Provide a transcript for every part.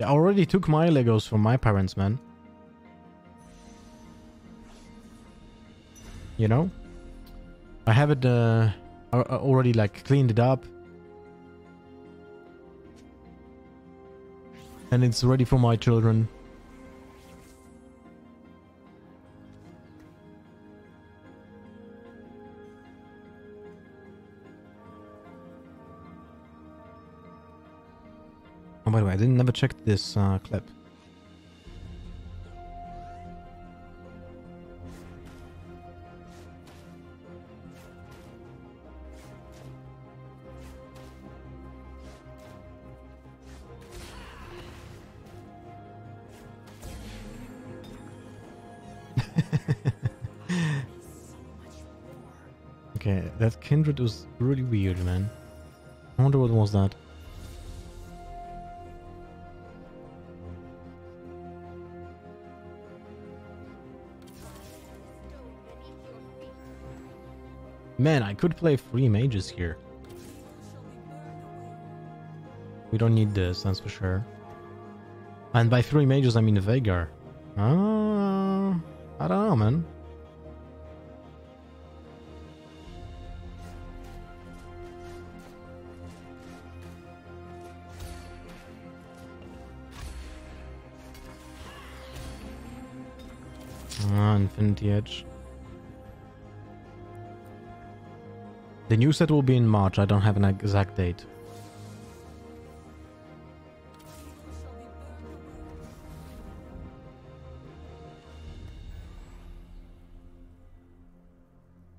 I already took my Legos from my parents, man. You know? I have it, uh, already, like, cleaned it up. And it's ready for my children. Oh, by the way, I didn't never check this uh, clip. okay, that kindred was really weird, man. I wonder what was that. Man, I could play three mages here. We don't need this, that's for sure. And by three mages, I mean Veigar. Uh, I don't know, man. Ah, Infinity Edge. The new set will be in March. I don't have an exact date.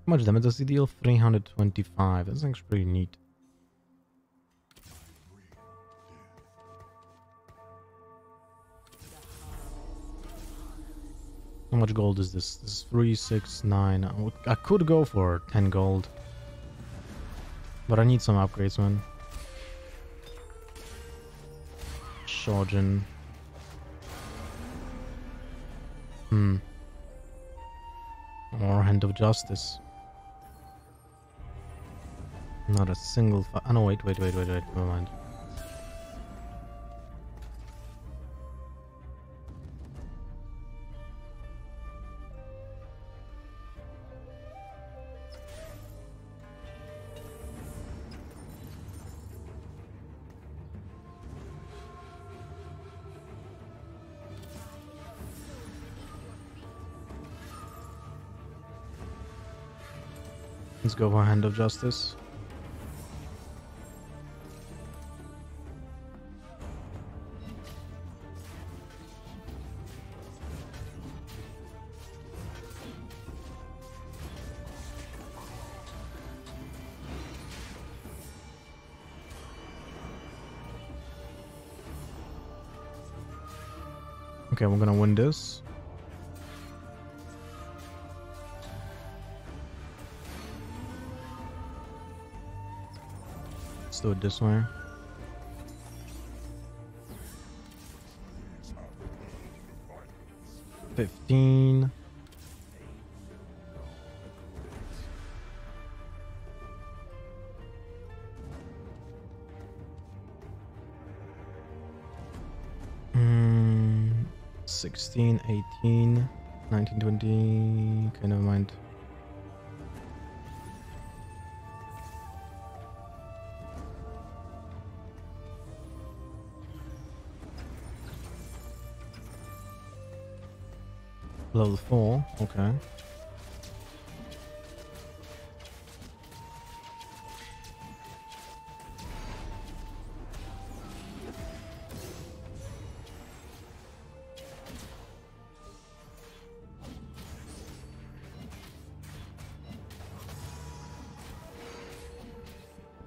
How much damage does he deal? 325. That's actually pretty neat. How much gold is this? This is 369. I could go for 10 gold. But I need some upgrades, man. Shojin. Hmm. Or Hand of Justice. Not a single... Oh, no, wait, wait, wait, wait, wait. Never mind. Go for Hand of Justice. Okay, we're gonna win this. Let's do it this way. Fifteen. Mm, 16, 18, 19, 20. Okay, never mind. Level 4, okay.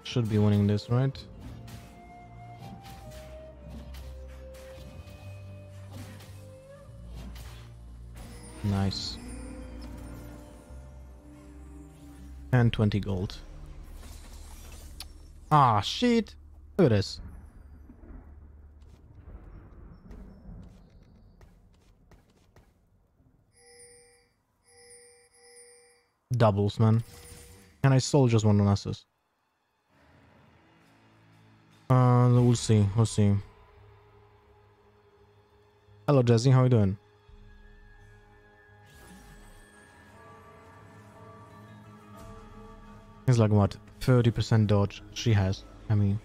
Should be winning this, right? And 20 gold. Ah, shit. Look at this. Doubles, man. And I sold just one Onassis. Uh, we'll see. We'll see. Hello, Jesse. How you doing? It's like what? 30% dodge she has. I mean.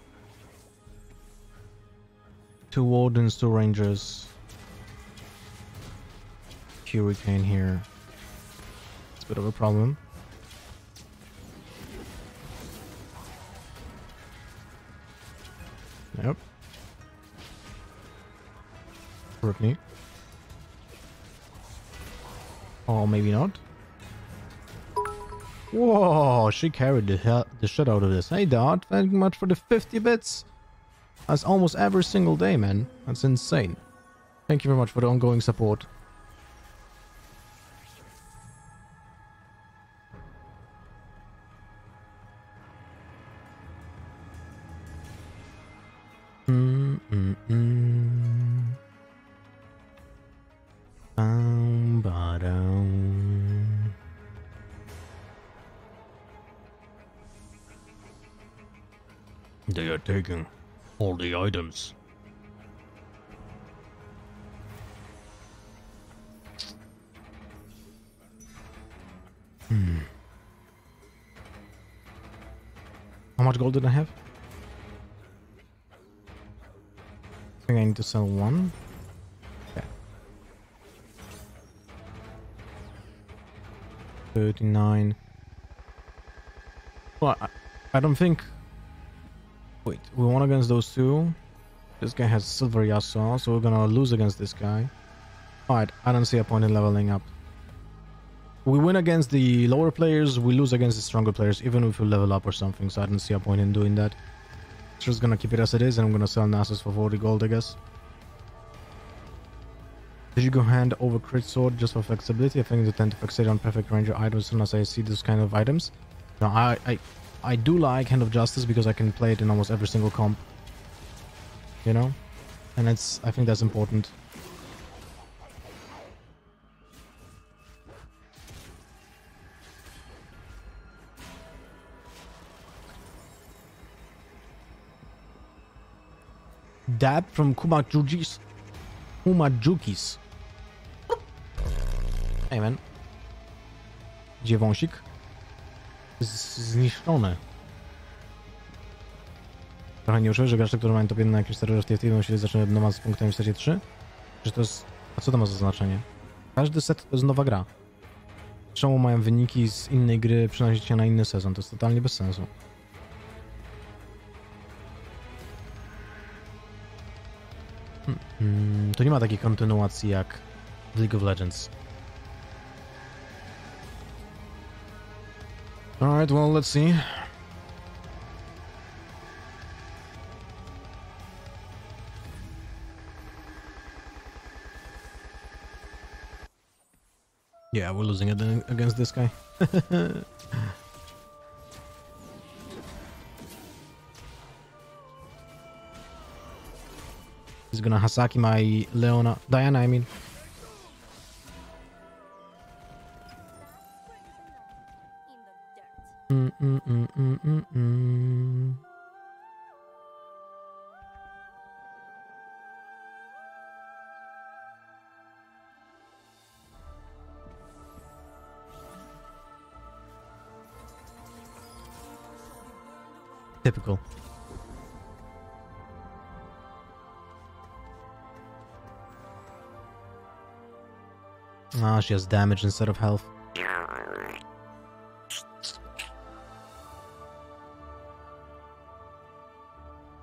Two wardens, two rangers. Hurricane here. It's a bit of a problem. Yep. Brittany. Or maybe not. Whoa, she carried the, hell, the shit out of this. Hey, Dot, thank you much for the 50 bits. That's almost every single day, man. That's insane. Thank you very much for the ongoing support. Taking all the items. Hmm. How much gold did I have? I think I need to sell one. Okay. 39. Well, I, I don't think... Wait, we won against those two. This guy has Silver Yasuo, so we're gonna lose against this guy. Alright, I don't see a point in leveling up. We win against the lower players, we lose against the stronger players, even if we level up or something, so I don't see a point in doing that. Just gonna keep it as it is, and I'm gonna sell Nasus for 40 gold, I guess. Did you go hand over crit sword just for flexibility? I think they tend to fixate on perfect ranger items as soon as I see those kind of items. No, I, I, I do like Hand of Justice because I can play it in almost every single comp. You know? And it's, I think that's important. Dab from Kumajujis. Kumajukis. Ej, man. Gdzie wąsik? Z zniszczony. Trochę nie uczyłem, że gracze, którzy mają top 1 na jakimś serwerze w TFT musieli zacząć od nowa z punktami w secie 3? Że to jest... A co to ma za znaczenie? Każdy set to jest nowa gra. Czemu mają wyniki z innej gry przynosić się na inny sezon? To jest totalnie bez sensu. Hmm, to nie ma takiej kontynuacji jak League of Legends. Alright, well, let's see. Yeah, we're losing it against this guy. He's gonna Hasaki my Leona. Diana, I mean. Typical. Ah, she has damage instead of health.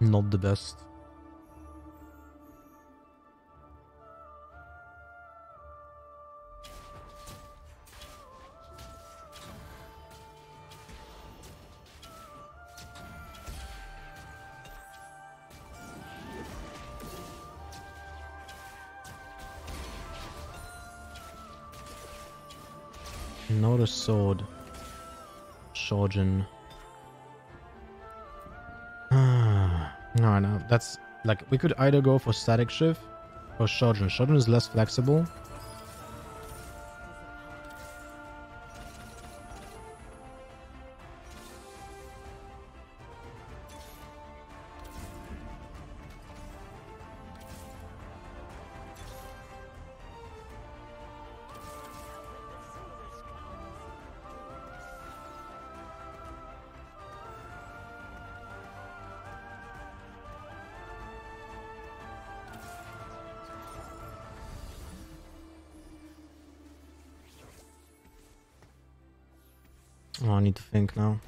Not the best. Not a sword. Shojin. That's like we could either go for Statikk Shiv or Shojin. Shojin is less flexible. Need to think now.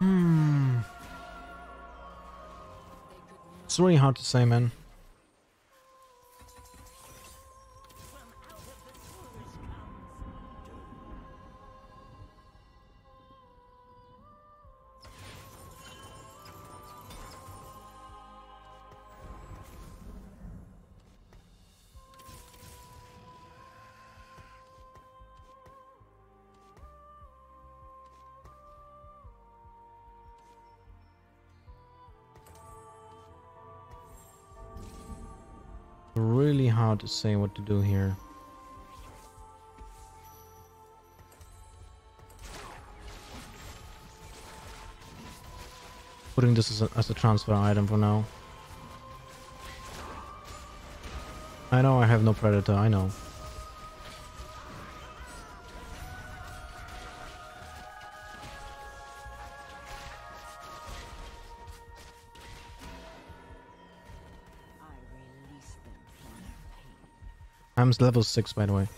Hmm. It's really hard to say, man. To say what to do here. Putting this as a, as a transfer item for now. I know I have no predator, I know. I'm level 6 by the way.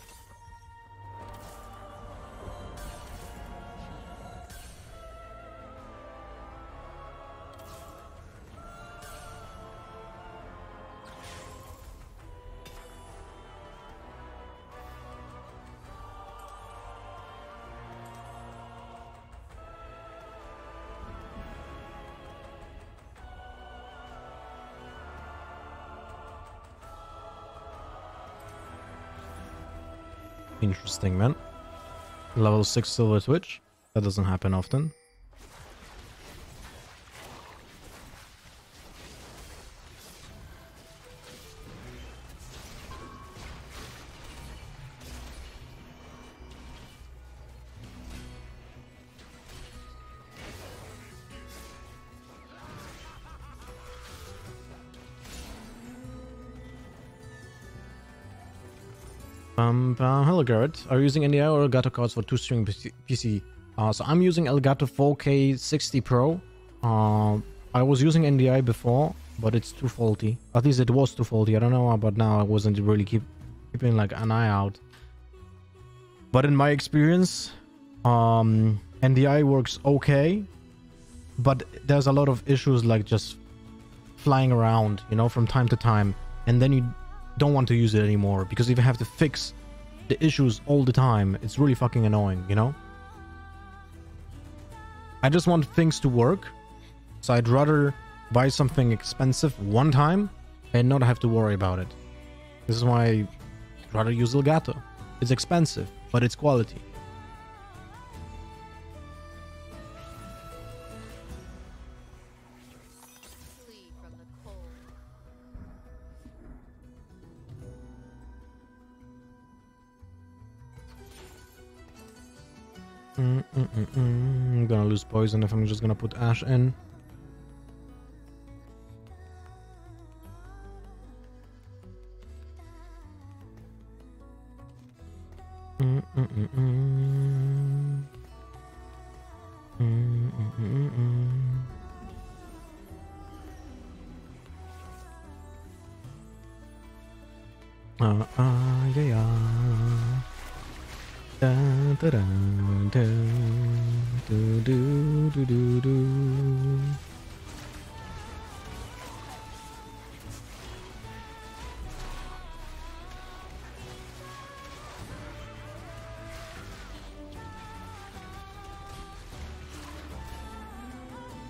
Interesting, man. Level 6 Silver Twitch. That doesn't happen often. Um, hello Garrett. Are you using NDI or Elgato cards for two string PC? Uh, so I'm using Elgato 4K 60 Pro. Uh, I was using NDI before, but it's too faulty. At least it was too faulty. I don't know about now. I wasn't really keep keeping like an eye out. But in my experience, um, NDI works okay, but there's a lot of issues like just flying around, you know, from time to time, and then you don't want to use it anymore because you have to fix the issues all the time, it's really fucking annoying, you know? I just want things to work, so I'd rather buy something expensive one time and not have to worry about it. This is why I'd rather use Elgato. It's expensive, but it's quality. Mm, mm, mm, mm. I'm gonna lose poison if I'm just gonna put Ashe in. Mm, mm. Ah, ah, yeah, yeah. Do, do, do, do, do.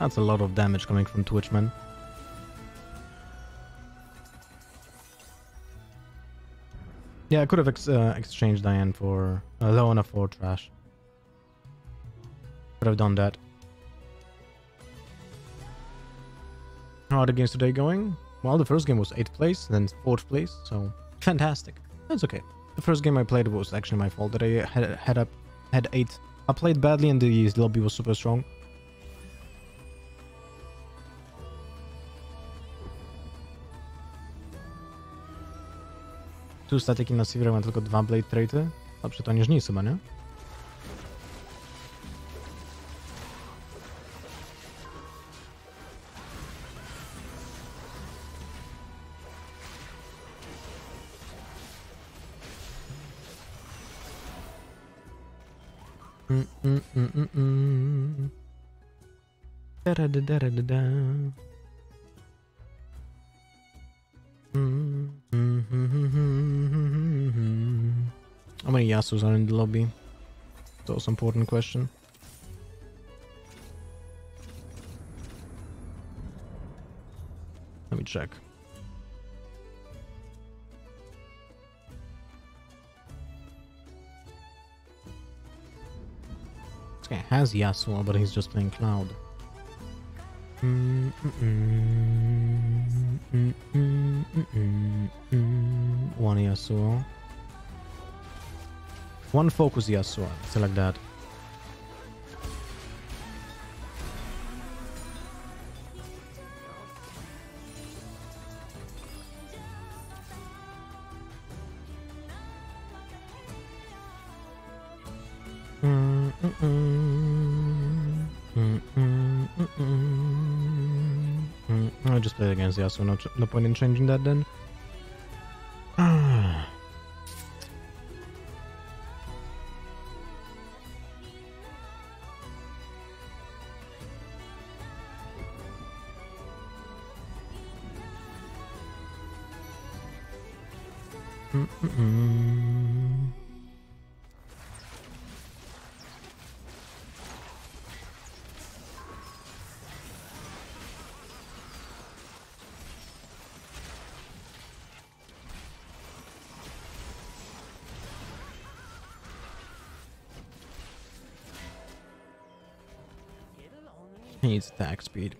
That's a lot of damage coming from Twitch, Yeah, I could have ex uh, exchanged Diana for uh, for trash. Could have done that. How are the games today going? Well, the first game was 8th place, then 4th place, so fantastic. That's okay. The first game I played was actually my fault that I had, had up had 8. I played badly and the lobby was super strong. Tu statyki na Silver tylko dwa Blade Traity? Dobrze, to chyba, nie? Mm, mm, mm, mm, mm. Da-da-da-da-da-da. Mm, Many Yasus are in the lobby? That's also important question. Let me check. This guy has Yasuo, but he's just playing Cloud. One Yasuo. One focus Yasuo, something like that. I'll just play against Yasuo, no, ch- no point in changing that then. Needs attack speed.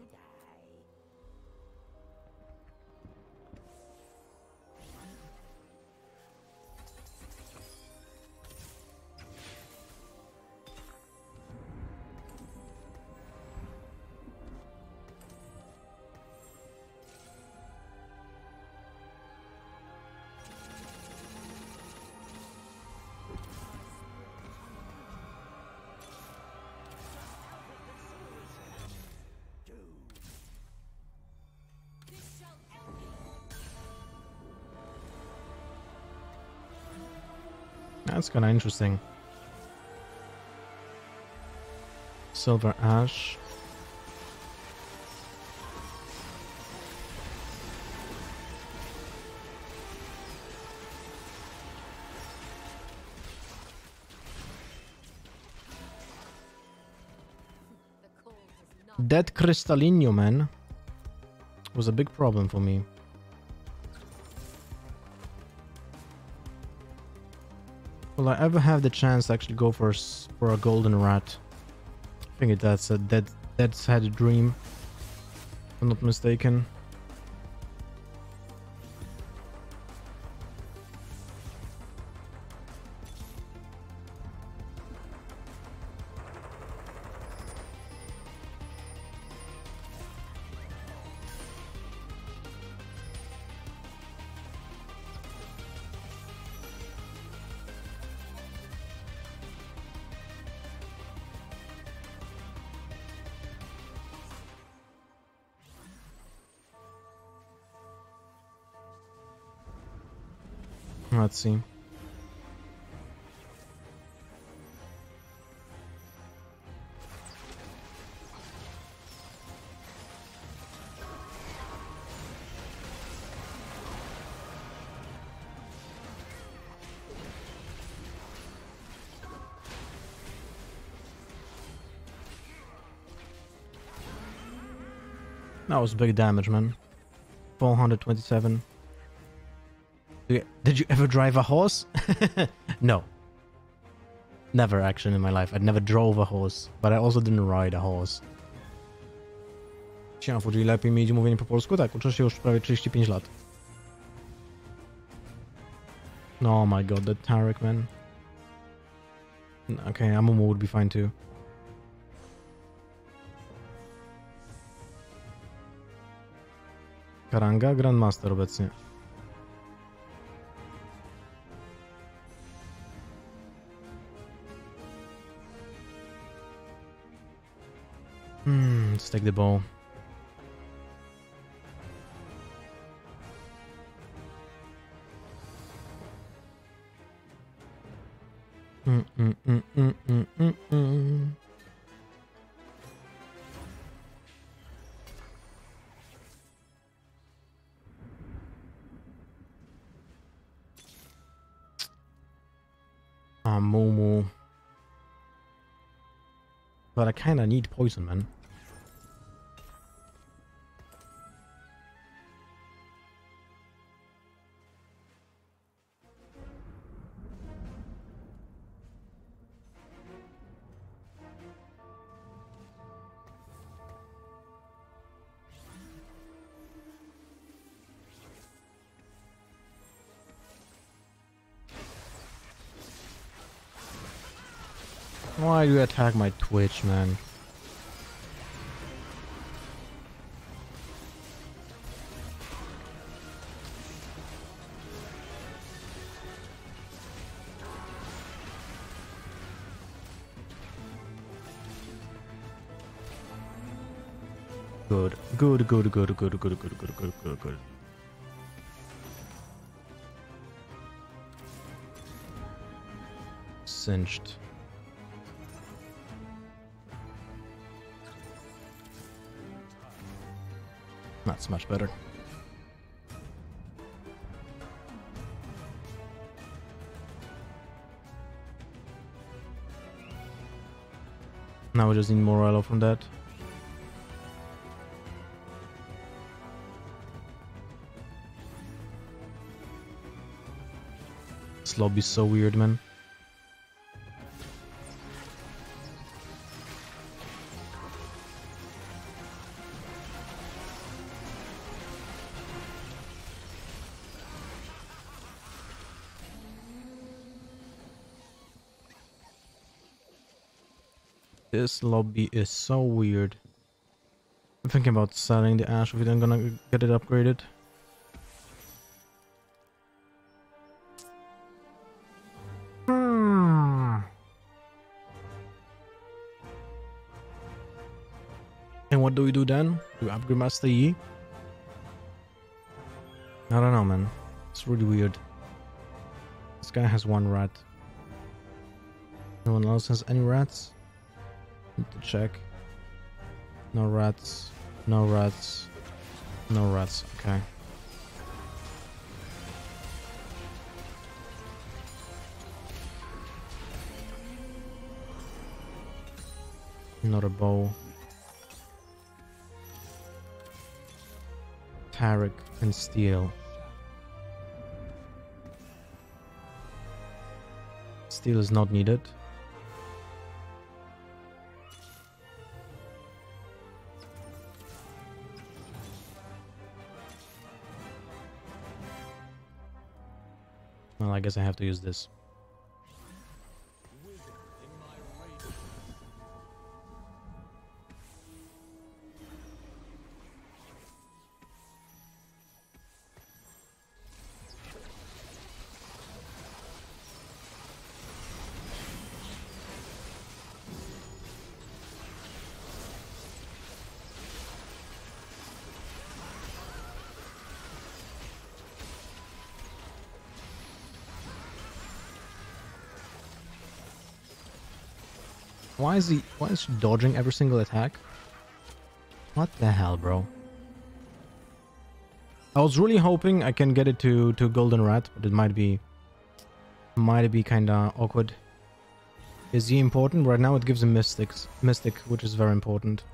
That's kind of interesting. Silver Ashe. That Crystalino, man, was a big problem for me. Will I ever have the chance to actually go for a, for a golden rat? I think that's a dead that's had a dream. If I'm not mistaken. Let's. That was big damage, man. 427. Did you- ever drive a horse? no. Never, actually, in my life. I never drove a horse, but I also didn't ride a horse. Siema, Fuji, lepiej mi idzie mówienie po polsku? Tak, uczę się już prawie 35 lat. No, oh my god, that Taric, man. Okay, Amumu would be fine too. Karanga? Grandmaster obecnie. Let's take the ball. Mm, mm, mm. Ah, Momo. But I kinda need poison, man. Attack my Twitch, man? Good, good, good, good, good, good, good, good, good, good, good. Cinched. That's much better. Now we just need more oil from that. This lobby's so weird, man. This lobby is so weird. I'm thinking about selling the Ashe if don't gonna get it upgraded. Hmm. And what do we do then? Do we upgrade Master Yi? I don't know, man. It's really weird. This guy has one rat. No one else has any rats? Need to check. No rats. No rats. No rats. Okay. Not a bow. Taric and steel. Steel is not needed. Well, I guess I have to use this. Why is he why is he dodging every single attack? What the hell, bro? I was really hoping I can get it to to golden rat, but it might be might be kinda awkward. Is he important? Right now it gives him mystics mystic, which is very important.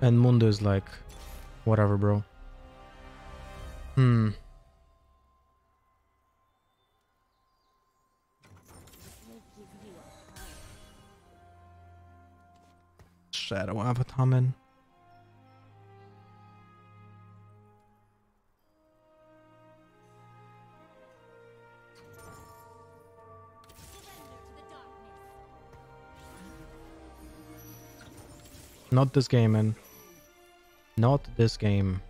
And Mundo is like whatever, bro. Hmm. Shadow Avatar man. Not this game, man. Not this game.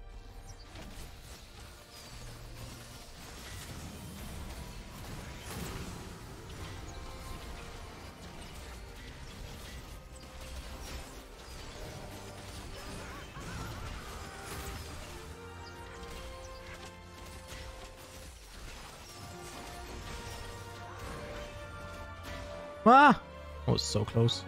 Close.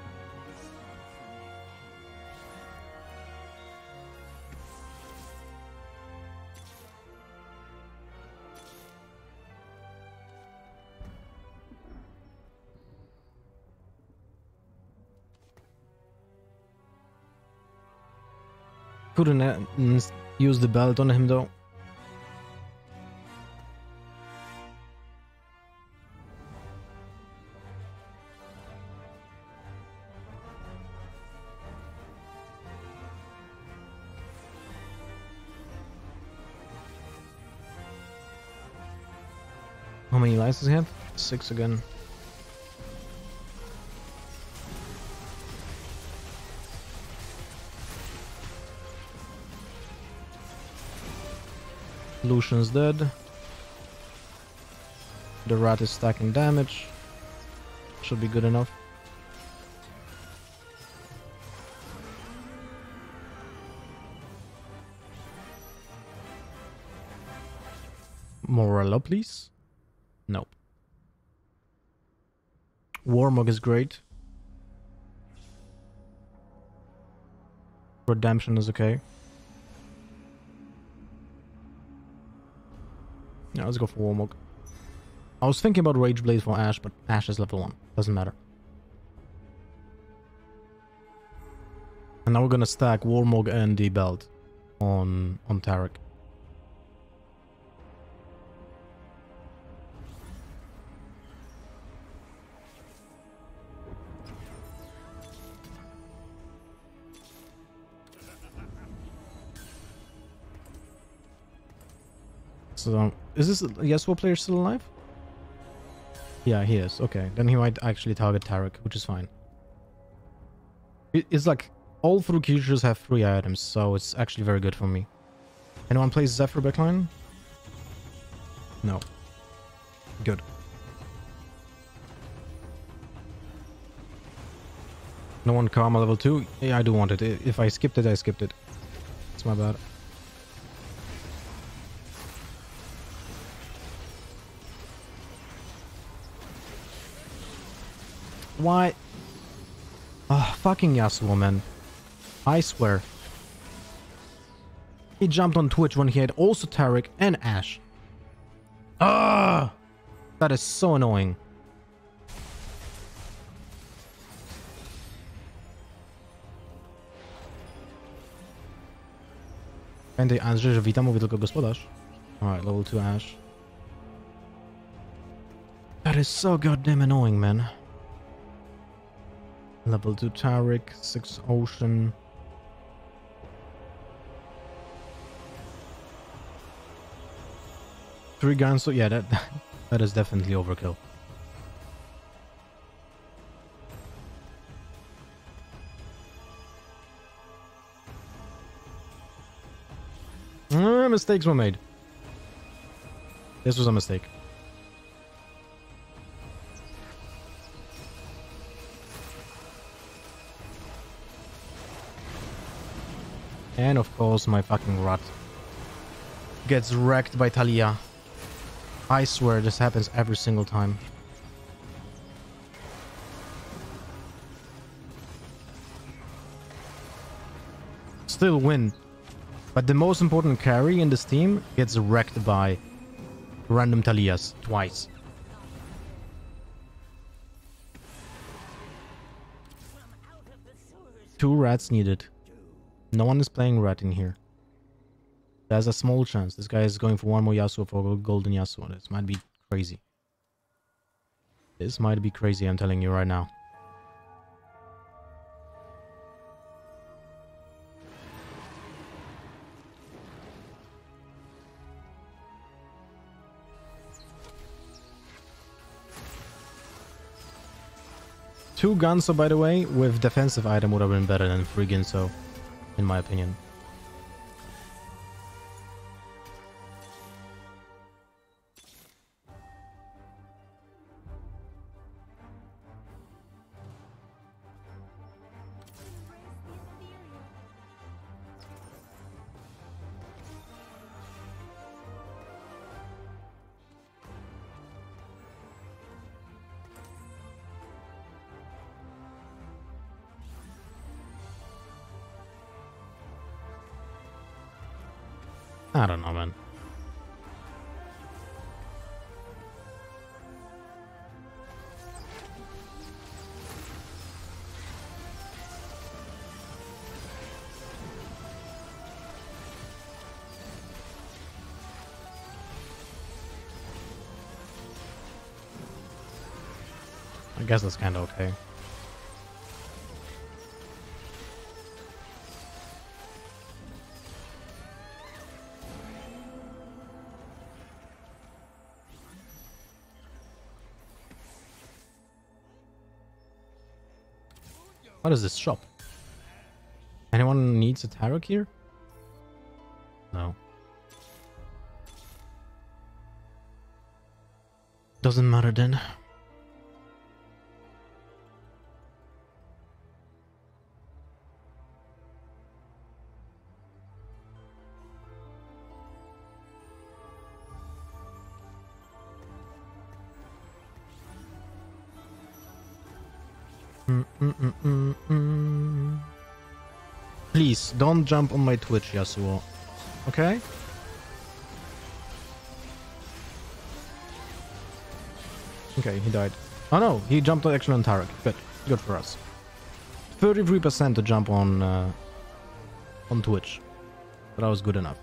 Couldn't use the belt on him though. Have? Six again. Lucian's dead. The rat is stacking damage. Should be good enough. Morello, please. Warmog is great. Redemption is okay. Yeah, let's go for Warmog. I was thinking about Rageblade for Ashe, but Ashe is level 1. Doesn't matter. And now we're gonna stack Warmog and the belt on on Taric. So, um, is this Yasuo player still alive? Yeah, he is. Okay, then he might actually target Taric, which is fine. It's like all three creatures have three items, so it's actually very good for me. Anyone plays Zephyr backline? No. Good. No one Karma level 2? Yeah, I do want it. If I skipped it, I skipped it. It's my bad. Why? Ah, fucking Yasuo, man. I swear. He jumped on Twitch when he had also Taric and Ashe. Ah! That is so annoying. Pamiętaj Andrzej, że witam, mówi tylko gospodarz. Alright, level 2 Ashe. That is so goddamn annoying, man. Level 2 Taric, 6 Ocean. Three guns, so yeah, that that is definitely overkill. Uh, mistakes were made. This was a mistake. And of course, my fucking rat gets wrecked by Taliyah. I swear this happens every single time. Still win. But the most important carry in this team gets wrecked by random Taliyahs twice. Two rats needed. No one is playing rat in here. There's a small chance. This guy is going for one more Yasuo for golden Yasuo. This might be crazy. This might be crazy, I'm telling you right now. Two Guinsoo, by the way, with defensive item would have been better than three Guinsoo, in my opinion. I don't know, man. I guess that's kind of okay. What is this shop? Anyone needs a Taric here? No. Doesn't matter then. Mm, mm, mm. Please don't jump on my Twitch, Yasuo. Okay? Okay, he died. Oh no, he jumped actually on Taric. Good. Good for us. 33% to jump on uh, on Twitch. But that was good enough.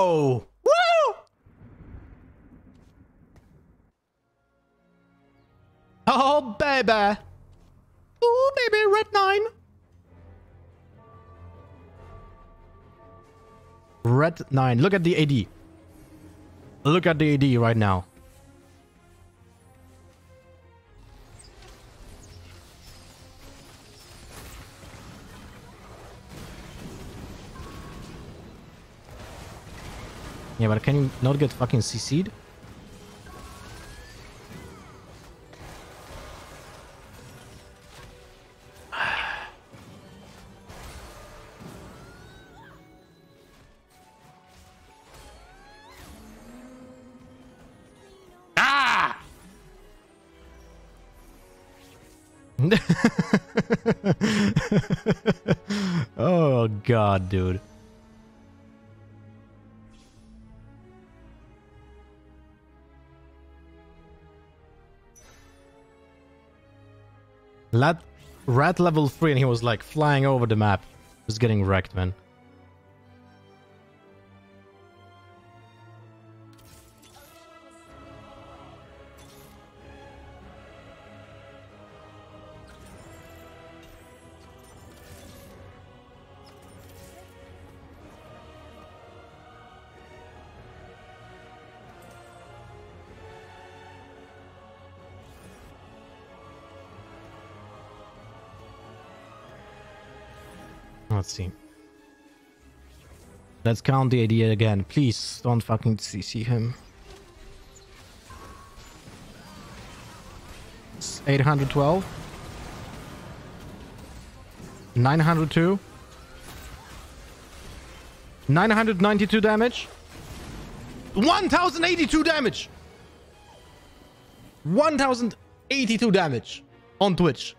Oh! Woo! Oh, baby. Ooh, baby, red nine. Red nine. Look at the AD. Look at the AD right now. Yeah, but can you not get fucking CC'd? ah! oh god, dude. Lat rat level 3 and he was like flying over the map. Was getting wrecked, man. See. Let's count the idea again. Please don't fucking CC him. It's 812. 902. 992 damage. 1082 damage. 1082 damage on Twitch.